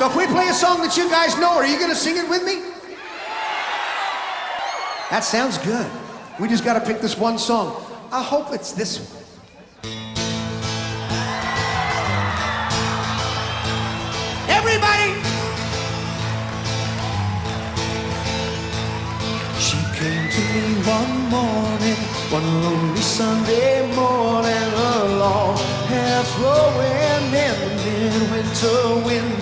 So if we play a song that you guys know, are you gonna sing it with me? That sounds good. We just gotta pick this one song. I hope it's this one. Everybody! She came to me one morning, one lonely Sunday morning, along, hair flowing in the midwinter wind.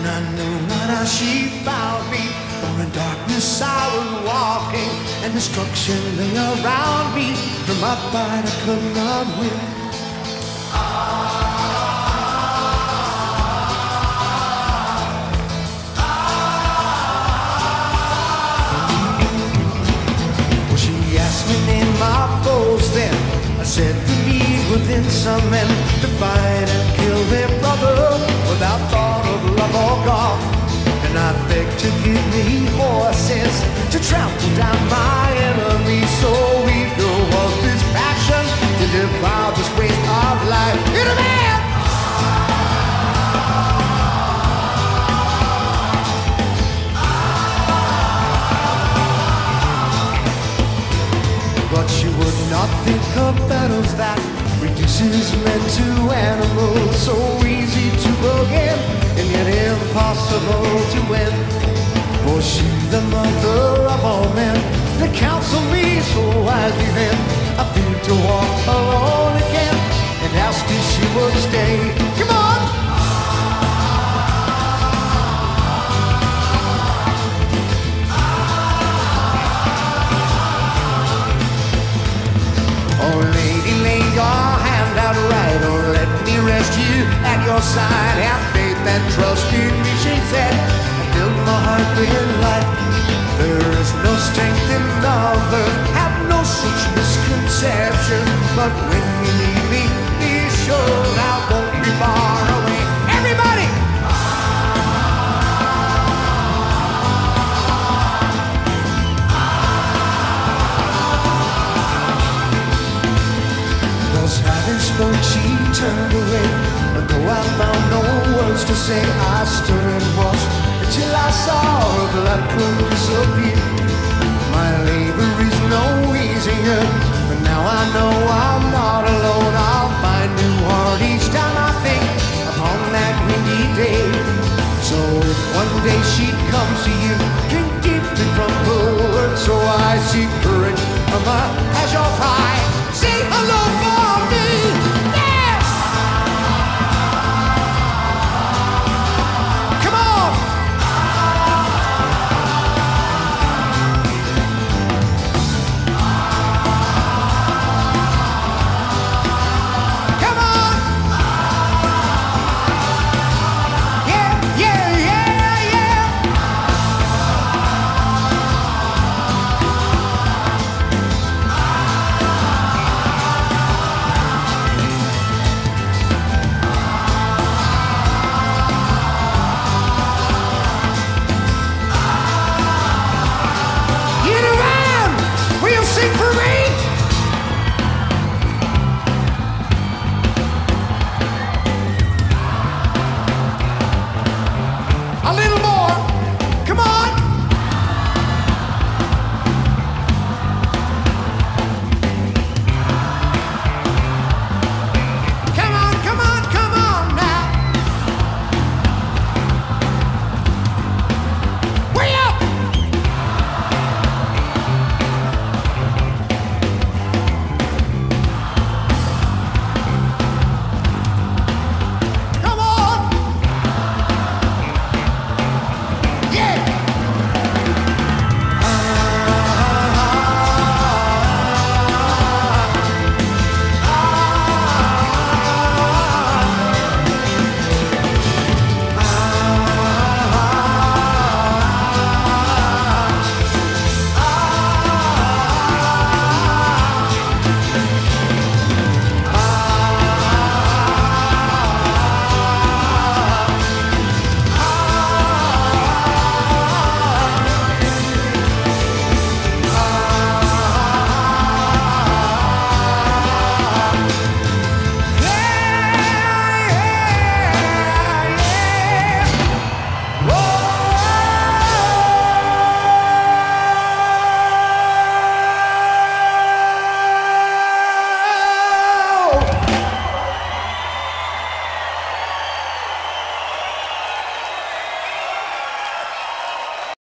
And I knew not how she found me, for in darkness I was walking, and destruction lay around me. From my fight I could not win. Well, she asked me name my foes then. I said to need within some men to fight trample down my enemies. So eager was this passion to devour the spring of life. In a man! But she would not think of battles that reduces men to animals. So easy to begin and yet impossible to win. For she, the mother of all men, that counsel me so wisely then. I feared to walk alone again and asked if she would stay. Come on! Oh, lady, lay your hand out right. Oh, let me rest you at your side. Spoke, she turned away. And though I found no words to say, I stood and watched until I saw her blood could disappear labor is no easier. But now I know I'm not alone. I'll find new heart each time I think upon that windy day. So if one day she comes to you, drink deeply from her words. So I seek courage from her as your.